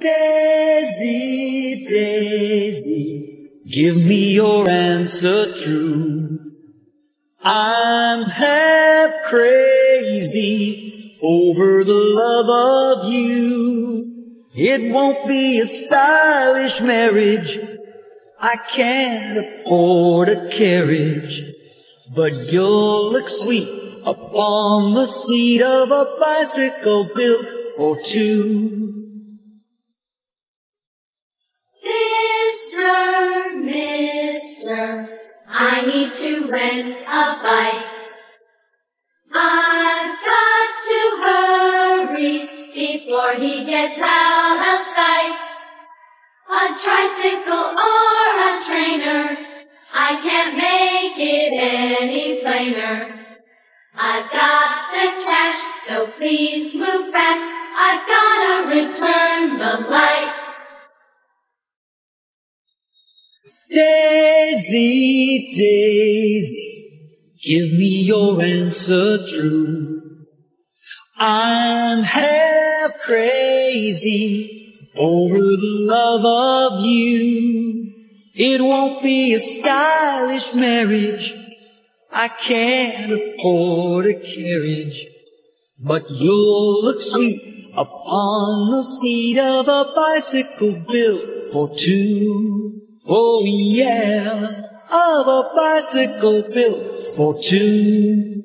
Daisy, Daisy, give me your answer true. I'm half crazy over the love of you. It won't be a stylish marriage. I can't afford a carriage, but you'll look sweet upon the seat of a bicycle built for two. Mister, I need to rent a bike. I've got to hurry before he gets out of sight. A tricycle or a trainer, I can't make it any plainer. I've got the cash, so please move fast. I've gotta return the light. Daisy, Daisy, give me your answer true. I'm half crazy over the love of you. It won't be a stylish marriage. I can't afford a carriage, but you'll look sweet upon the seat of a bicycle built for two. Oh yeah, of a bicycle built for two.